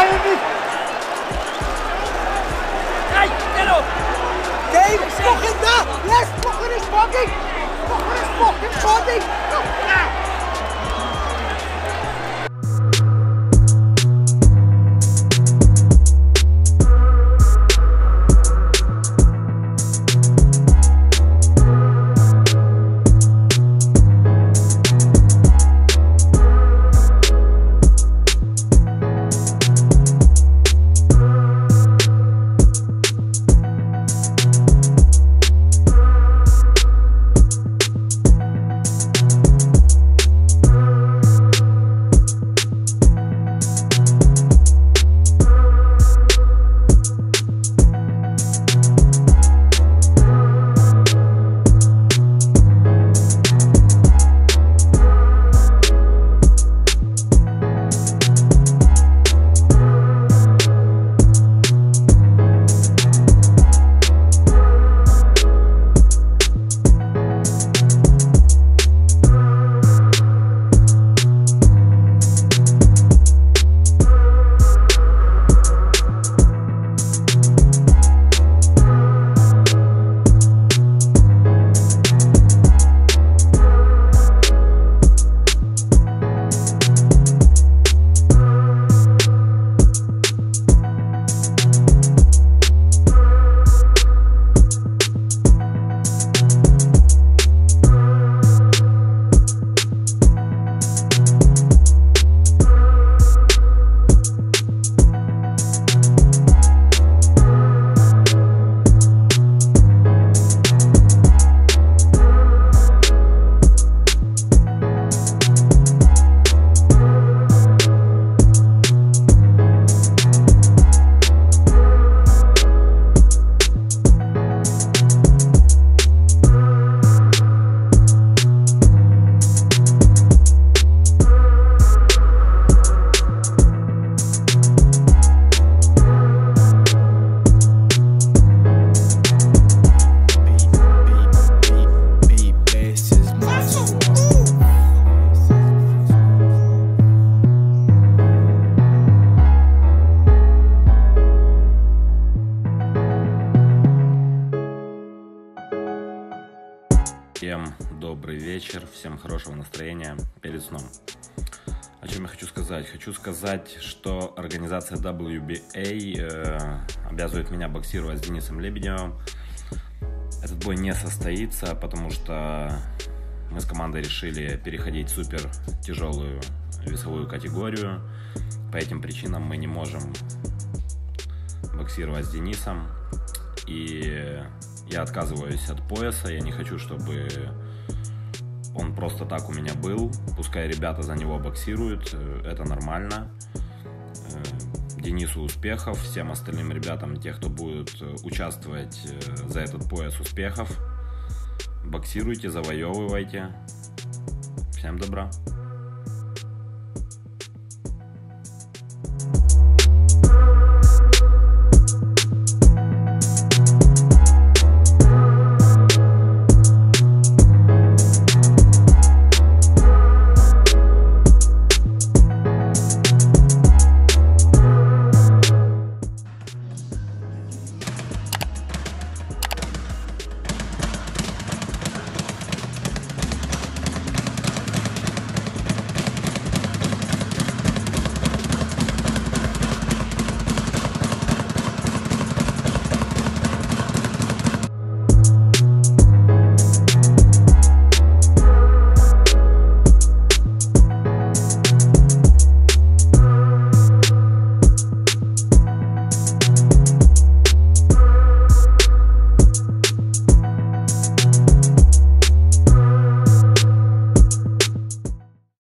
hij hem niet. Hey, get up. Dave, fucking that. Yes, fucking is fucking. Fucking is fucking. Добрый вечер, всем хорошего настроения перед сном. О чем я хочу сказать? Хочу сказать, что организация WBA э, обязывает меня боксировать с Денисом Лебедевым. Этот бой не состоится, потому что мы с командой решили переходить в супер тяжелую весовую категорию. По этим причинам мы не можем боксировать с Денисом. И я отказываюсь от пояса, я не хочу, чтобы он просто так у меня был. Пускай ребята за него боксируют, э, это нормально. Э, Денису успехов, всем остальным ребятам, тех, кто будет э, участвовать за этот пояс успехов. Боксируйте, завоевывайте. Всем добра.